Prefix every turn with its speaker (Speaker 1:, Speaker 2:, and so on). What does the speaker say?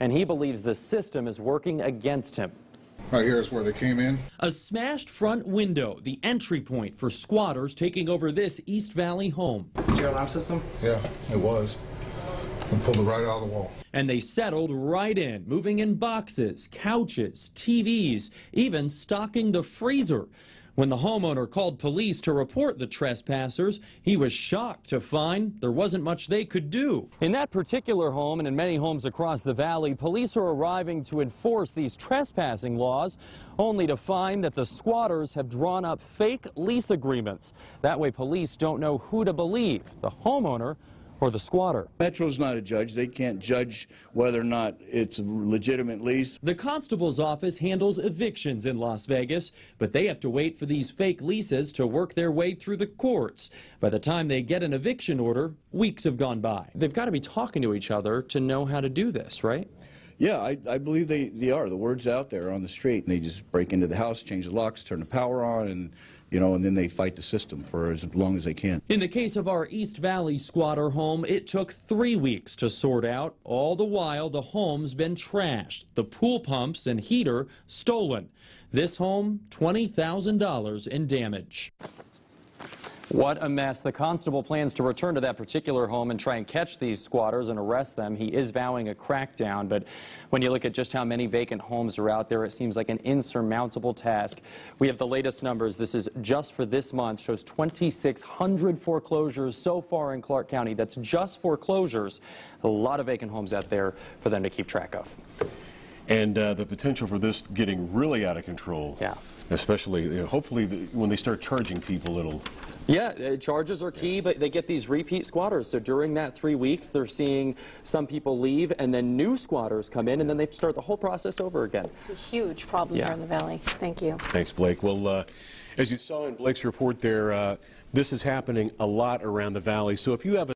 Speaker 1: and he believes the system is working against him.
Speaker 2: Right here is where they came in.
Speaker 3: A smashed front window, the entry point for squatters taking over this East Valley home.
Speaker 4: Your alarm system?
Speaker 2: Yeah, it was. And pulled it right out of the wall.
Speaker 3: And they settled right in, moving in boxes, couches, TVs, even stocking the freezer. When the homeowner called police to report the trespassers, he was shocked to find there wasn't much they could do.
Speaker 1: In that particular home and in many homes across the valley, police are arriving to enforce these trespassing laws, only to find that the squatters have drawn up fake lease agreements. That way police don't know who to believe, the homeowner or the squatter.
Speaker 5: Metro's not a judge. They can't judge whether or not it's a legitimate lease.
Speaker 3: The constable's office handles evictions in Las Vegas, but they have to wait for these fake leases to work their way through the courts. By the time they get an eviction order, weeks have gone by.
Speaker 1: They've got to be talking to each other to know how to do this, right?
Speaker 5: Yeah, I, I believe they, they are. The word's out there on the street. And they just break into the house, change the locks, turn the power on, and you know, and then they fight the system for as long as they can.
Speaker 3: In the case of our East Valley squatter home, it took three weeks to sort out. All the while, the home's been trashed, the pool pumps and heater stolen. This home, $20,000 in damage.
Speaker 1: What a mess. The constable plans to return to that particular home and try and catch these squatters and arrest them. He is vowing a crackdown, but when you look at just how many vacant homes are out there, it seems like an insurmountable task. We have the latest numbers. This is just for this month, shows 2,600 foreclosures so far in Clark County. That's just foreclosures. A lot of vacant homes out there for them to keep track of.
Speaker 6: And uh, the potential for this getting really out of control.
Speaker 1: Yeah.
Speaker 6: Especially, you know, hopefully, the, when they start charging people, it'll.
Speaker 1: Yeah, uh, charges are key, but they get these repeat squatters. So during that three weeks, they're seeing some people leave, and then new squatters come in, and then they start the whole process over again.
Speaker 7: It's a huge problem
Speaker 1: Yeah.
Speaker 7: here in the valley. Thank you.
Speaker 6: Thanks, Blake. Well, uh, as you saw in Blake's report there, uh, this is happening a lot around the valley. So if you have a